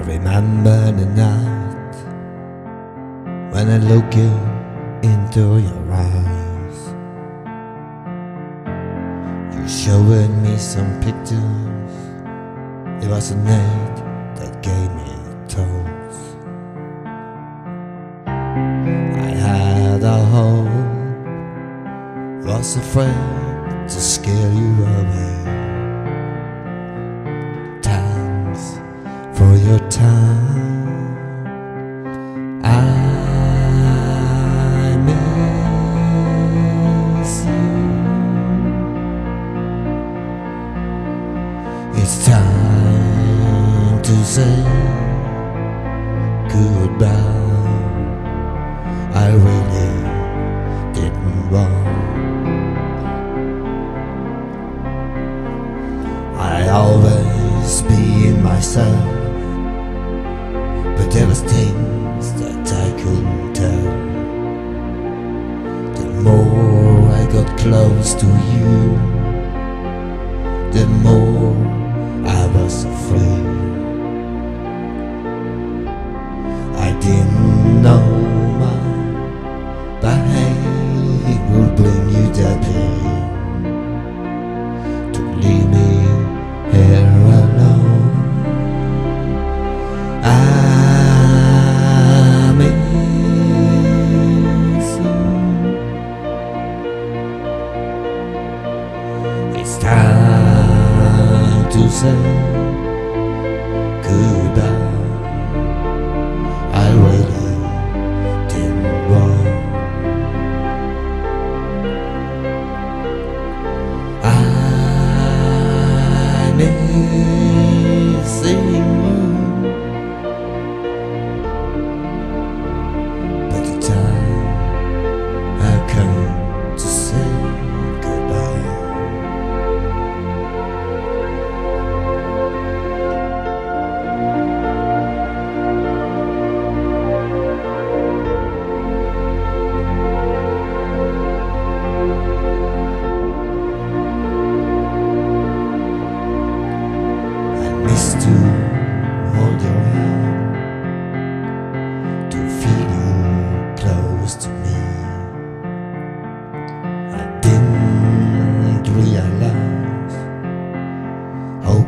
remember the night when I look into your eyes. You showed me some pictures. It was a night that gave me toes. I had a hope, was afraid to scare you away. Say goodbye. I really didn't want. I always be myself, but there was things that I couldn't tell. The more I got close to you, the more time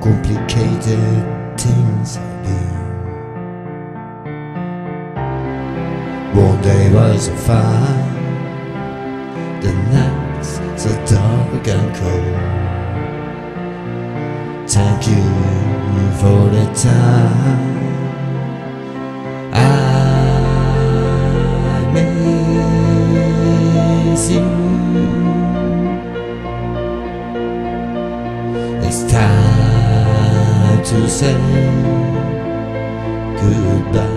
complicated things have been. One day was a fine, the next so dark and cold. Thank you for the time I miss you. It's time せくだ